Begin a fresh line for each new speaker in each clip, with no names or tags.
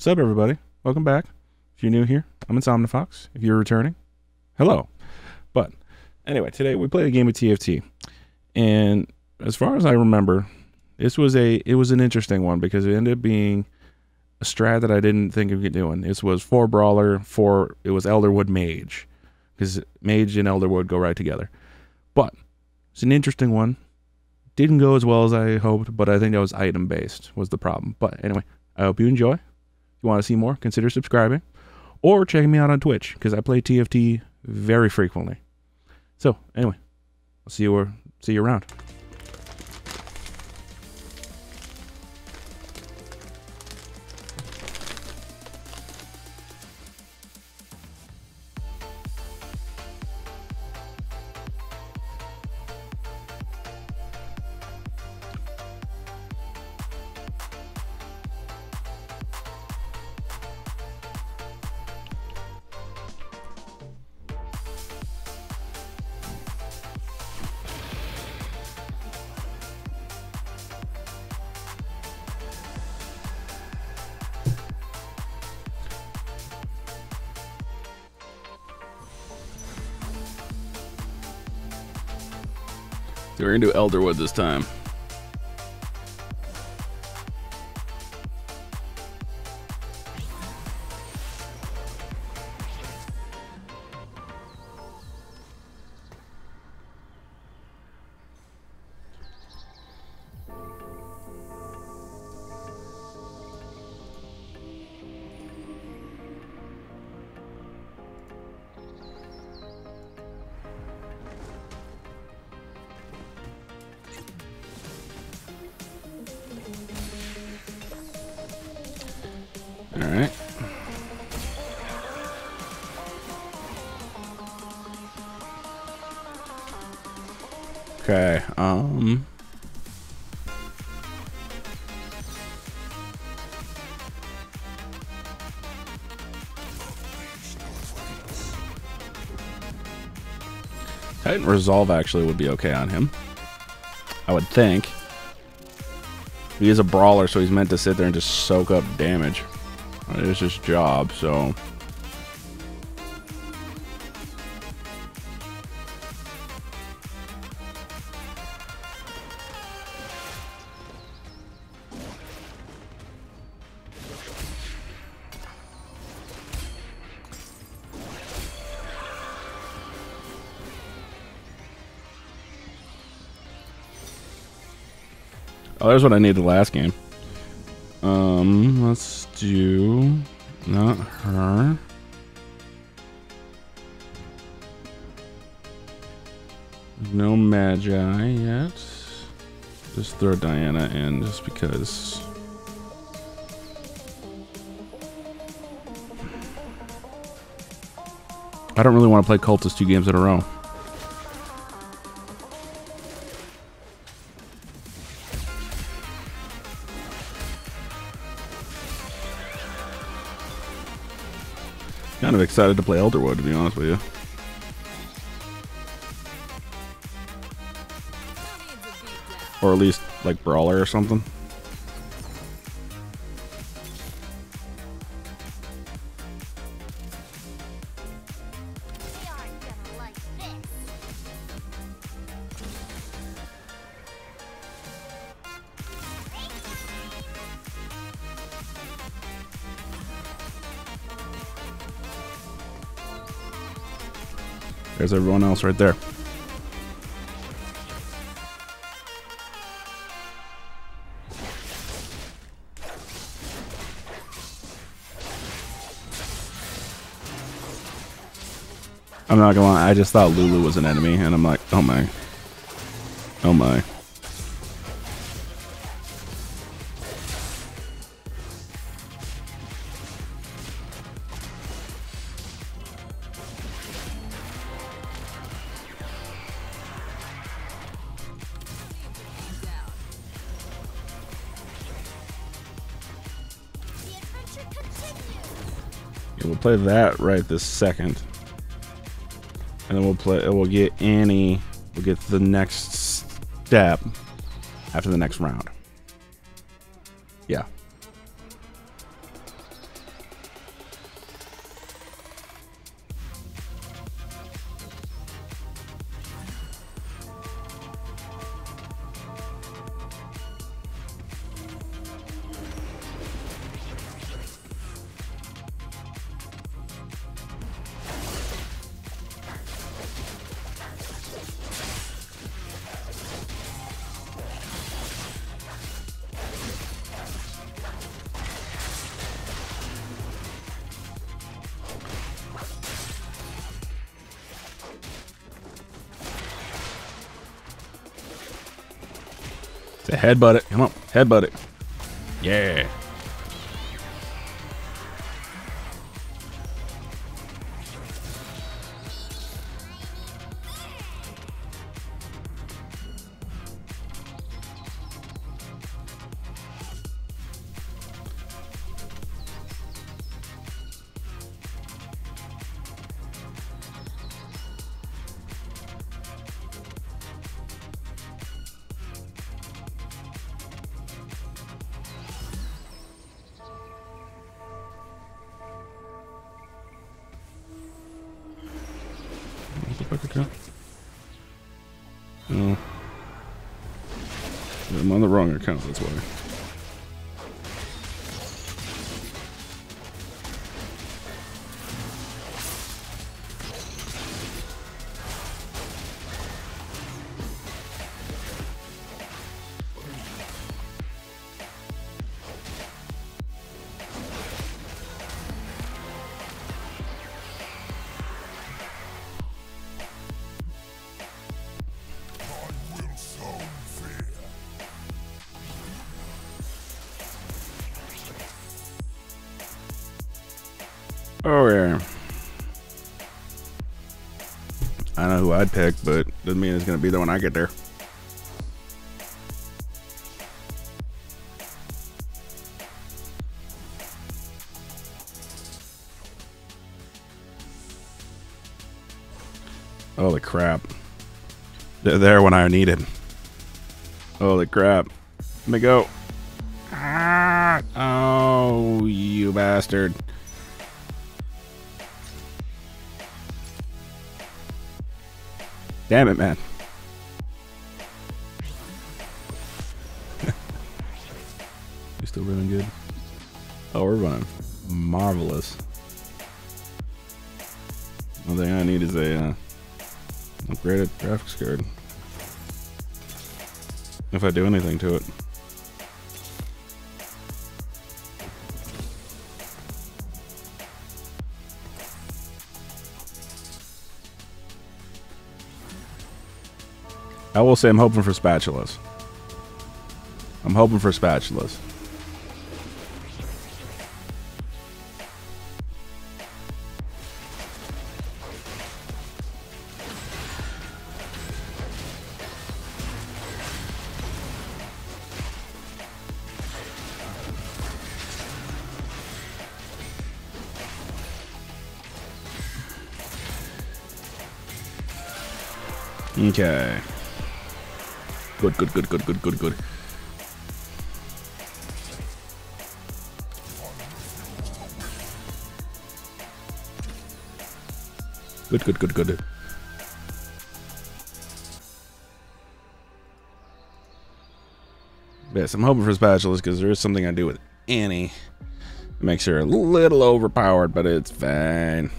What's up, everybody? Welcome back. If you're new here, I'm InsomnoFox. If you're returning, hello. But anyway, today we played a game of TFT, and as far as I remember, this was a it was an interesting one because it ended up being a strat that I didn't think of doing. This was four brawler, four it was Elderwood Mage because Mage and Elderwood go right together. But it's an interesting one. Didn't go as well as I hoped, but I think that was item based was the problem. But anyway, I hope you enjoy. You want to see more, consider subscribing or checking me out on Twitch because I play TFT very frequently. So anyway, I'll see you or see you around.
So we're gonna do Elderwood this time. Titan Resolve actually would be okay on him. I would think. He is a brawler, so he's meant to sit there and just soak up damage. It's his job, so. Oh, there's what I needed The last game. Um, let's do not her. No Magi yet. Just throw Diana in just because. I don't really want to play Cultist two games in a row. Excited to play Elderwood, to be honest with you. Or at least, like, Brawler or something. Everyone else right there. I'm not gonna lie, I just thought Lulu was an enemy, and I'm like, oh my. Oh my. Play that right this second. And then we'll play we'll get Annie we'll get the next step after the next round. Headbutt it. Come on, headbutt it. Yeah. Wrong account, that's why. Oh yeah. I know who I'd pick, but doesn't mean it's gonna be the one I get there. Holy crap. They're there when I need it. Holy crap. Let me go. Ah, oh, you bastard. Damn it, man. you still running good? Oh, we're running marvelous. One thing I need is a uh, upgraded graphics card. If I do anything to it. I will say I'm hoping for spatulas. I'm hoping for spatulas. Okay. Good, good, good, good, good, good, good. Good, good, good, good. Yes, I'm hoping for spatulas because there is something I do with Annie. Makes her a little overpowered, but it's fine.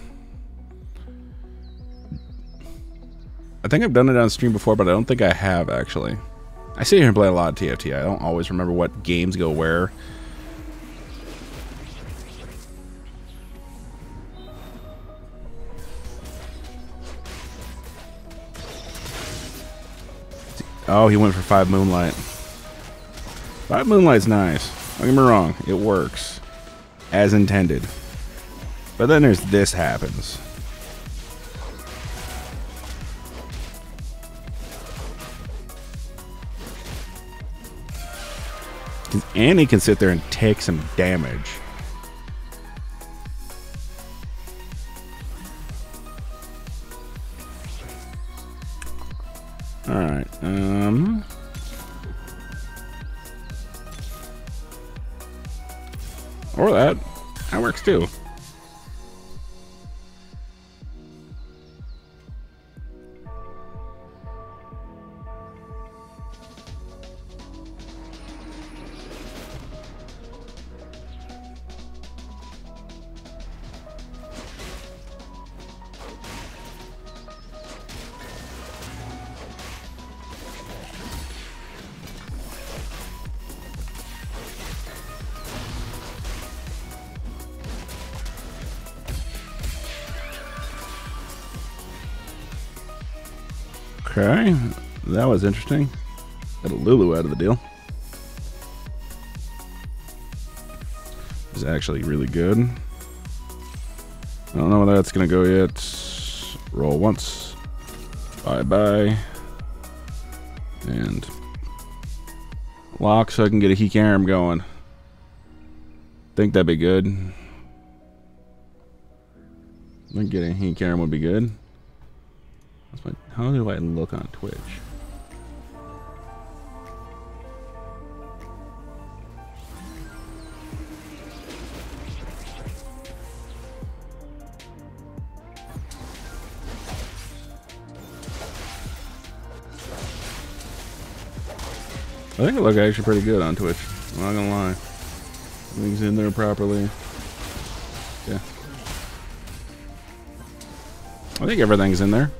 I think I've done it on stream before, but I don't think I have actually. I sit here and play a lot of TFT. I don't always remember what games go where. Oh, he went for five Moonlight. Five Moonlight's nice. Don't get me wrong. It works. As intended. But then there's this happens. Annie can sit there and take some damage. Alright, um... Or that. That works too. was interesting. Got a Lulu out of the deal. Is actually really good. I don't know whether that's gonna go yet. Roll once. Bye bye. And lock so I can get a Hecarim going. Think that'd be good. I think getting Hecarim would be good. How do I look on Twitch? I think it look actually pretty good on Twitch. I'm not gonna lie. Everything's in there properly. Yeah. I think everything's in there.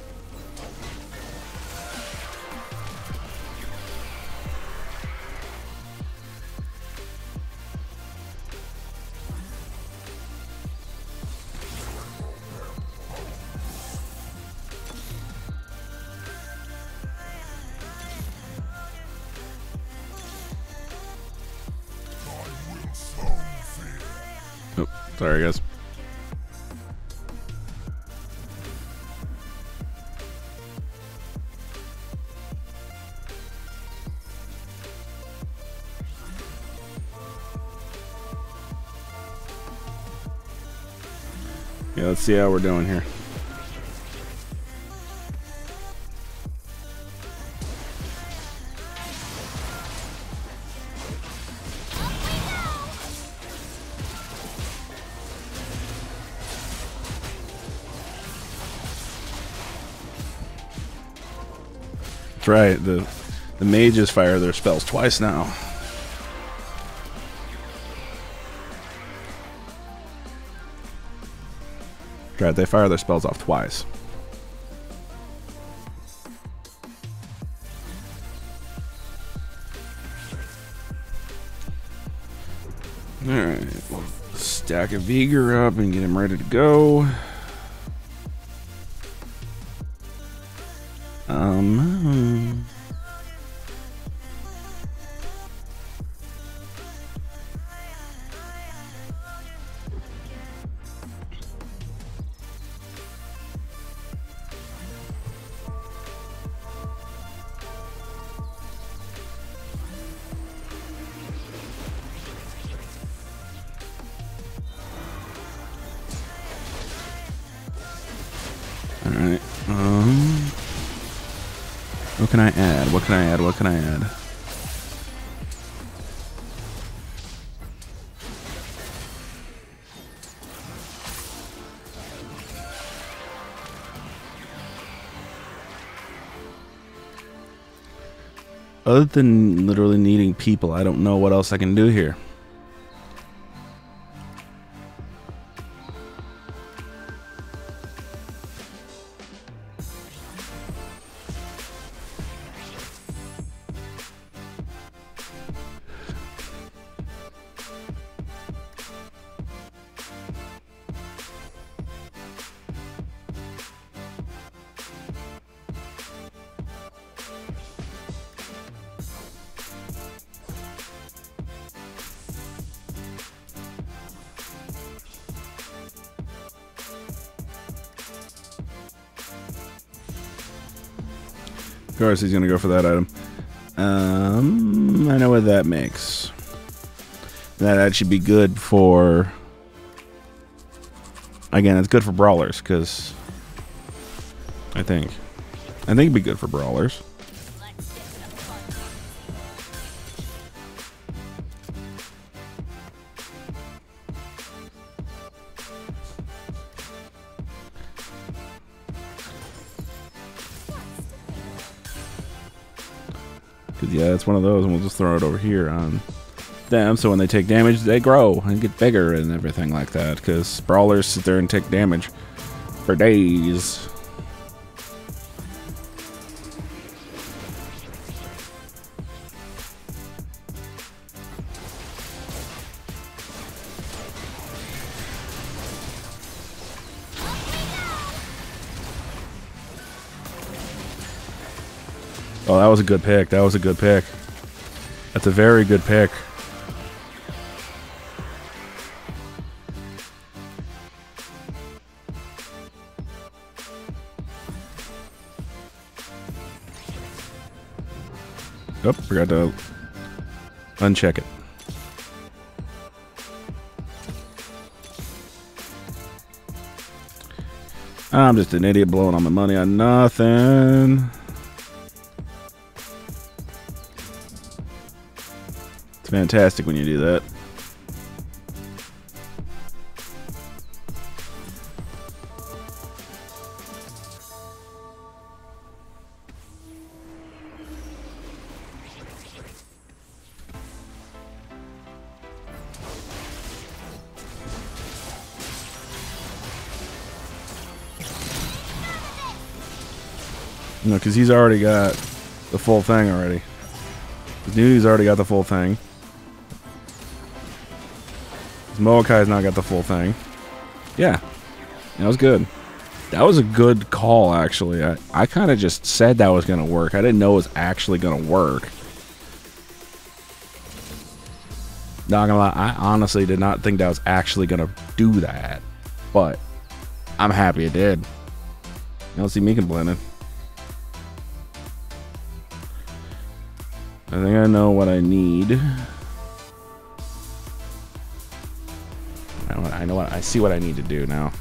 Yeah, let's see how we're doing here. That's right. The the mages fire their spells twice now. Right. They fire their spells off twice. Alright, stack a Veigar up and get him ready to go. Can I add? What can I add? What can I add? Other than literally needing people, I don't know what else I can do here. Of course, he's gonna go for that item. Um, I know what that makes. That actually be good for. Again, it's good for brawlers because. I think, I think it'd be good for brawlers. Yeah, it's one of those, and we'll just throw it over here on them. So when they take damage, they grow and get bigger and everything like that. Because brawlers sit there and take damage for days. Oh, that was a good pick. That was a good pick. That's a very good pick. Oh, forgot to uncheck it. I'm just an idiot blowing all my money on nothing. Fantastic when you do that. No, because he's already got the full thing already. Nudi's already got the full thing. Maokai's not got the full thing. Yeah. That was good. That was a good call, actually. I, I kind of just said that was going to work. I didn't know it was actually going to work. Not gonna lie, I honestly did not think that was actually going to do that. But I'm happy it did. You don't see me complaining. I think I know what I need. I know, what I see what I need to do now.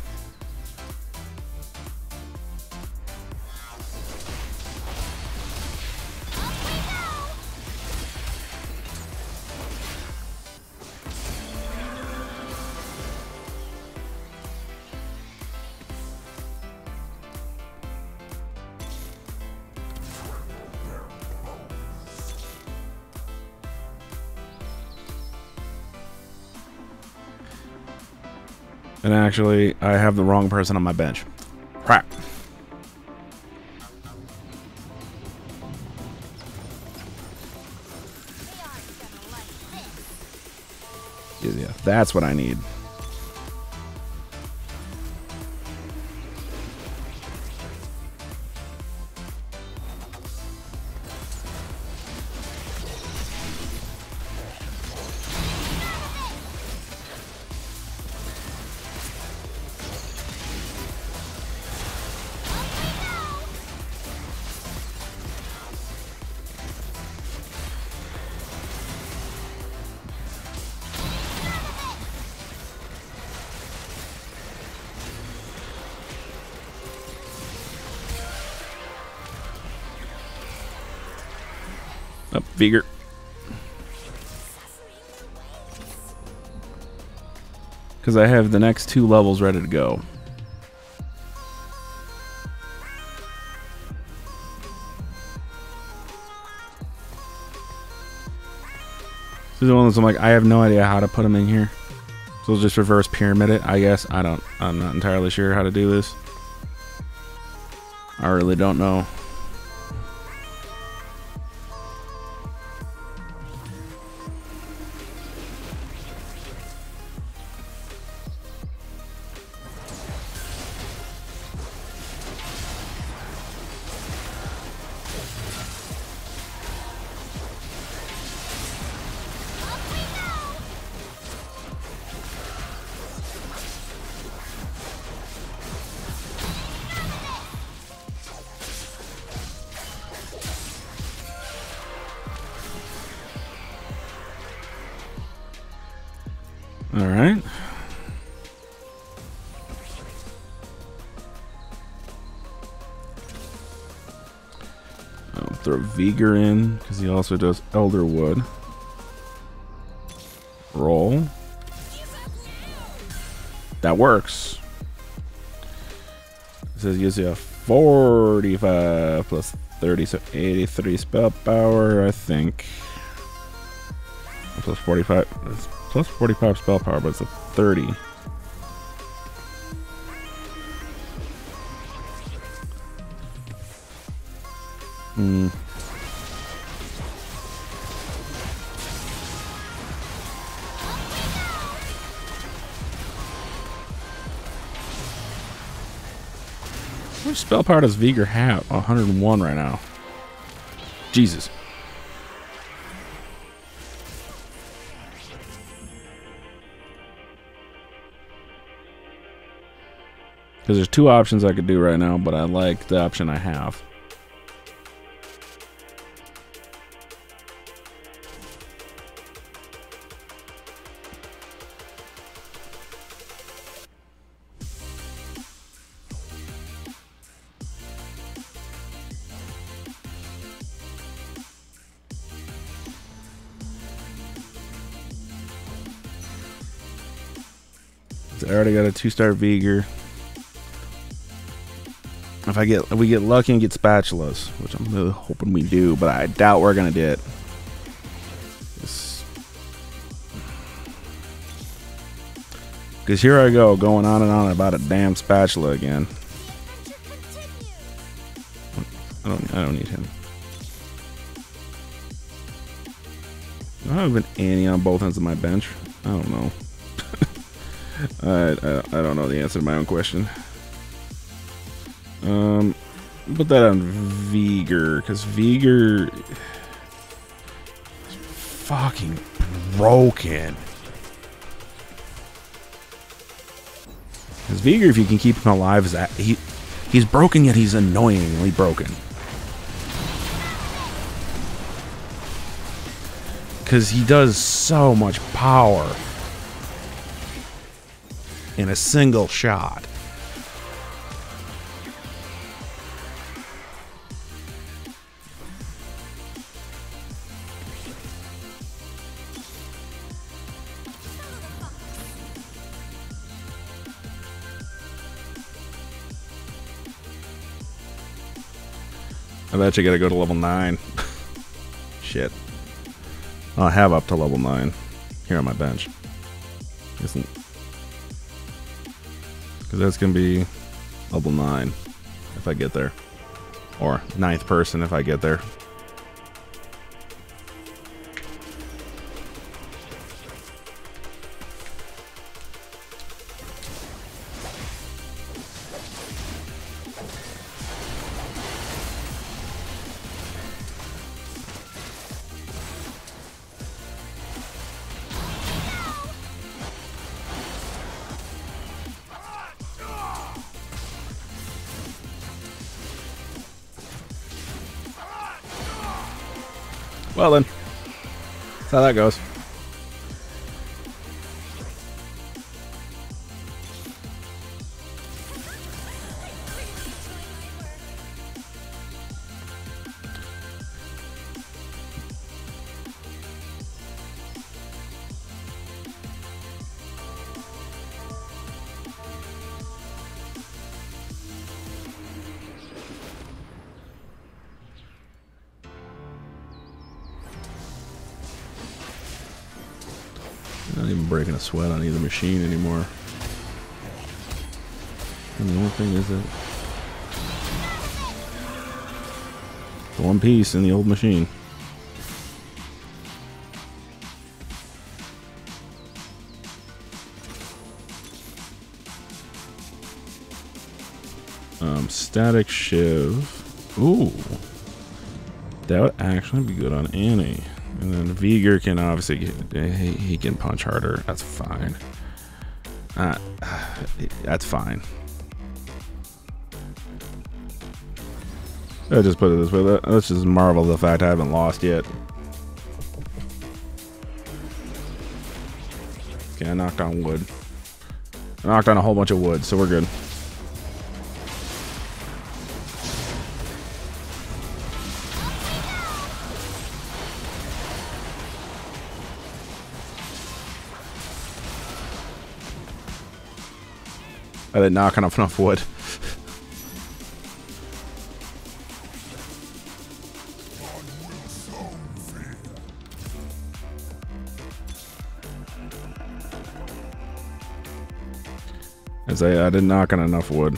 And actually, I have the wrong person on my bench. Crap. Yeah, that's what I need. Because I have the next two levels ready to go. This is one of those I'm like, I have no idea how to put them in here. So we'll just reverse pyramid it, I guess. I don't, I'm not entirely sure how to do this. I really don't know. Throw Veigar in because he also does Elderwood. Roll. That works. This is use a 45 plus 30, so 83 spell power, I think. Plus 45 plus 45 spell power, but it's a 30. Hmm. Which spell power does Veigar have? 101 right now. Jesus. Because there's two options I could do right now, but I like the option I have. I already got a two-star Veigar. If I get if we get lucky and get spatulas, which I'm really hoping we do, but I doubt we're gonna do it. Because here I go, going on and on about a damn spatula again. I don't, I don't need him. I have an Annie on both ends of my bench. I don't know. I, I, I don't know the answer to my own question. Um, put that on Veigar because Veigar is fucking broken. Because Veigar, if you can keep him alive, is that he he's broken yet he's annoyingly broken. Because he does so much power in a single shot. I bet you gotta go to level 9. Shit. I have up to level 9 here on my bench. Isn't. Because that's gonna be level 9 if I get there. Or ninth person if I get there. Well then, that's how that goes. Sweat on either machine anymore. And the only thing is that the one piece in the old machine. Um, Statikk Shiv. Ooh. That would actually be good on Annie. And then Veigar can obviously get, he, he can punch harder. That's fine. Uh, that's fine. I just put it this way. Let's just marvel the fact I haven't lost yet. Okay, I knocked on wood. I knocked on a whole bunch of wood, so we're good. I didn't knock on enough wood. As I, I didn't knock on enough wood.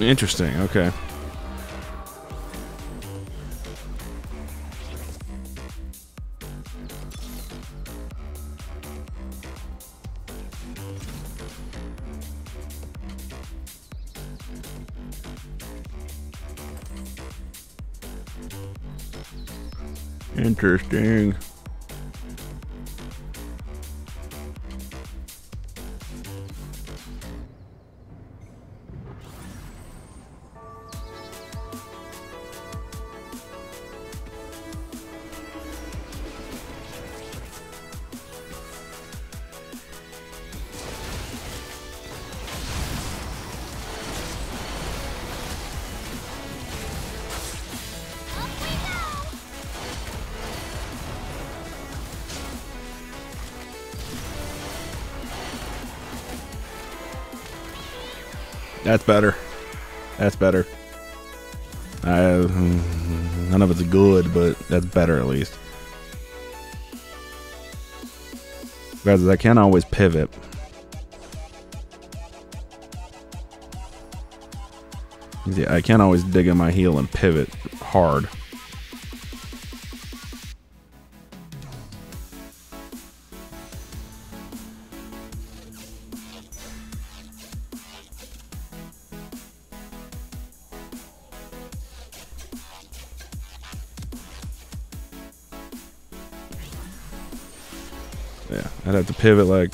Interesting. Okay. That's better. That's better. I, mm, none of it's good, but that's better at least. Because I can't always pivot. I can't always dig in my heel and pivot hard. Yeah, I'd have to pivot like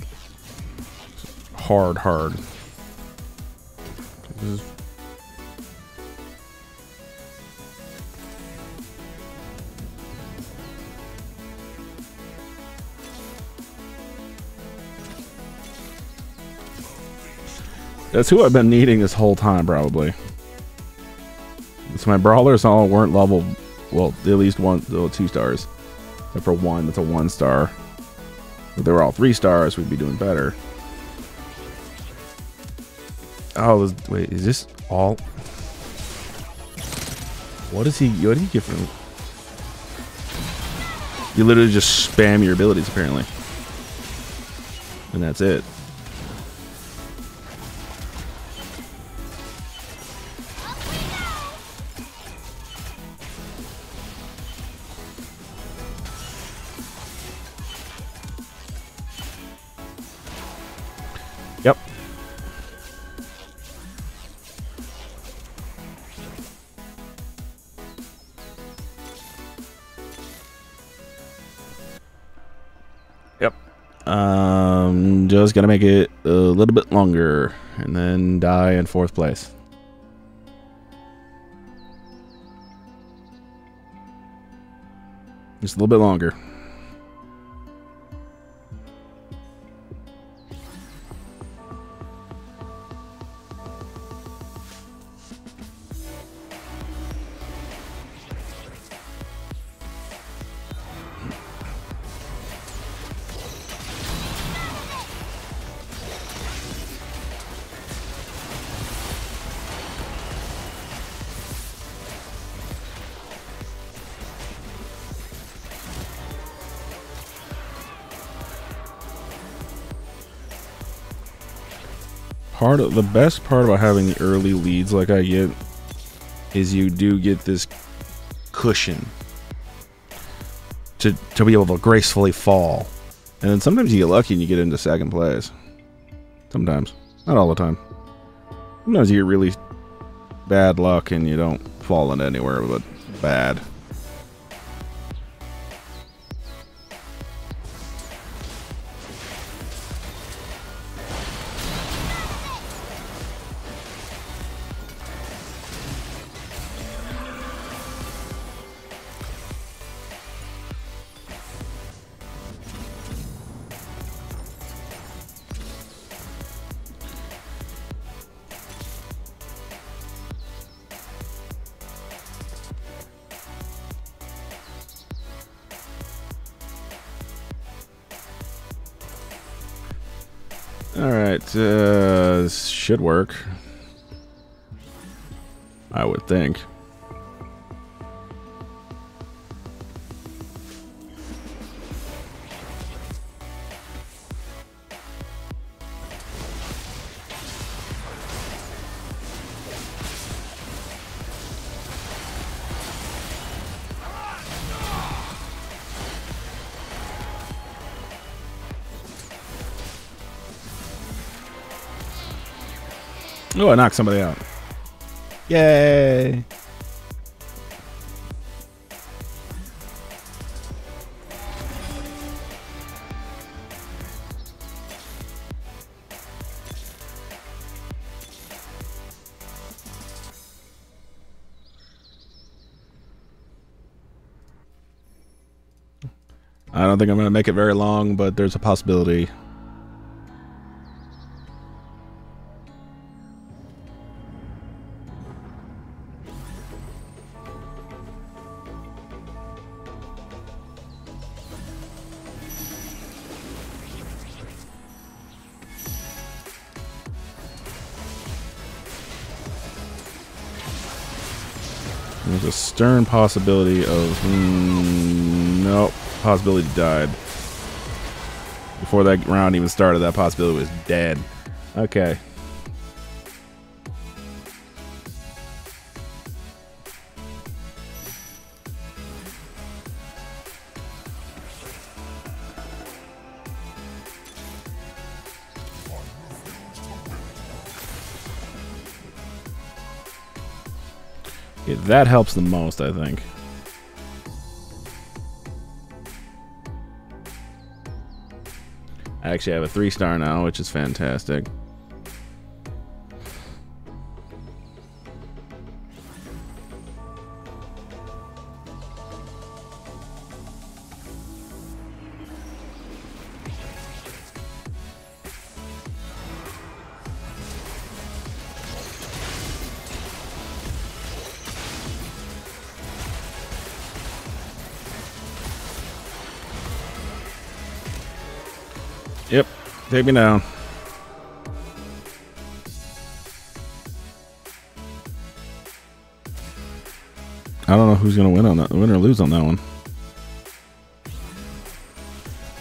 hard, hard. That's who I've been needing this whole time, probably. So my brawlers all weren't level, well, at least one, well, two stars. Except for one, that's a one star. If they were all three stars, we'd be doing better. Oh, wait, is this all? What is he? What did he get from? You literally just spam your abilities, apparently, and that's it. Yep. Yep. Um, just gonna make it a little bit longer and then die in fourth place. Just a little bit longer. The best part about having the early leads like I get is you do get this cushion to to be able to gracefully fall. And then sometimes you get lucky and you get into second place. Sometimes. Not all the time. Sometimes you get really bad luck and you don't fall into anywhere but bad. Should work. I would think. Oh, I knocked somebody out. Yay! I don't think I'm going to make it very long, but there's a possibility. There's a stern possibility of... Mm, nope. Possibility died. Before that round even started, that possibility was dead. Okay. That helps the most, I think. I actually have a three star now, which is fantastic. Yep, take me down. I don't know who's gonna win on that, win or lose on that one.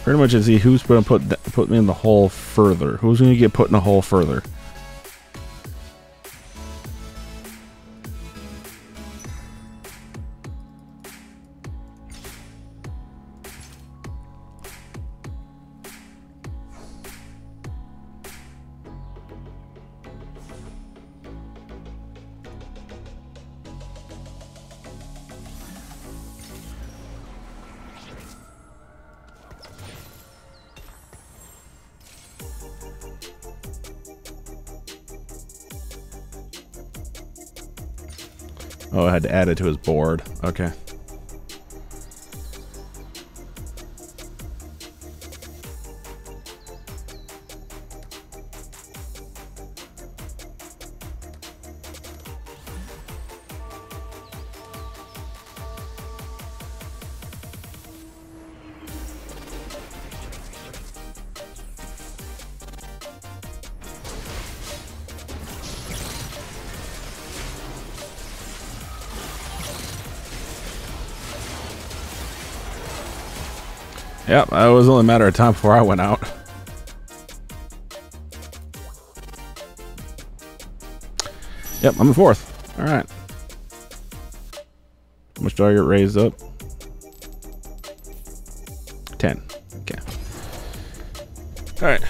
Pretty much is he who's gonna put put me in the hole further. Who's gonna get put in the hole further? I had to add it to his board. Okay. Yep, it was only a matter of time before I went out. Yep, I'm in fourth. All right. How much do I get raised up? 10. Okay. All right.